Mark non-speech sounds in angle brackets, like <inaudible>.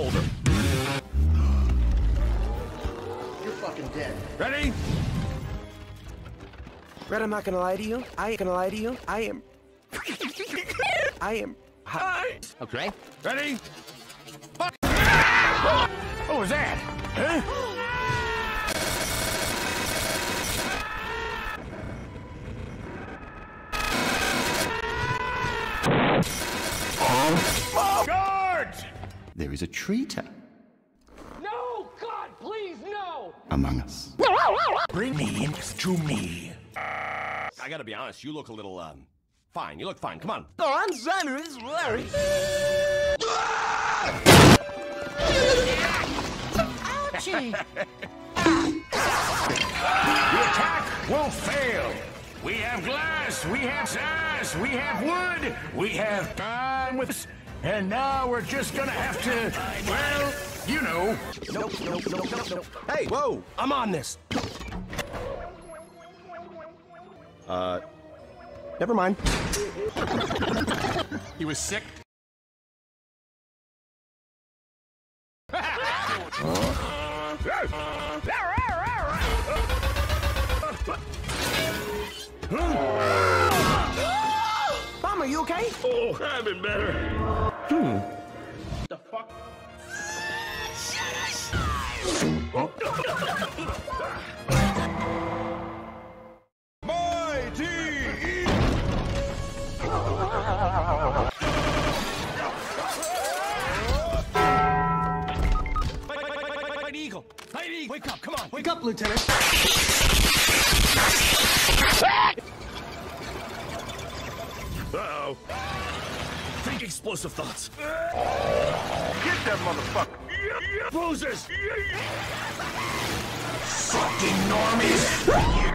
folder. You're fucking dead. Ready? Red, I'm not gonna lie to you. I ain't gonna lie to you. I am. I am. Hi. Okay. Ready? Fuck. What was that? Huh? Guards! There is a traitor No! God, please, no! among us. Bring me in to me. I gotta be honest, you look a little, um, fine. You look fine. Come on. Oh, I'm Simon. This is Larry. The attack will fail. We have glass, we have size, we have wood, we have time with us, and now we're just gonna have to, well, you know. Nope, nope, nope, nope, nope. Hey, whoa, I'm on this. Uh, never mind. he was sick. Mom, <laughs> okay? Oh, I've been better. Hmm. The fuck? Mighty Fight, fight, fight, fight, fight, eagle! Fight eagle! Wake up! Come on! Wake up, Lieutenant! Think explosive thoughts. Get that motherfucker! Losers! Fucking normies!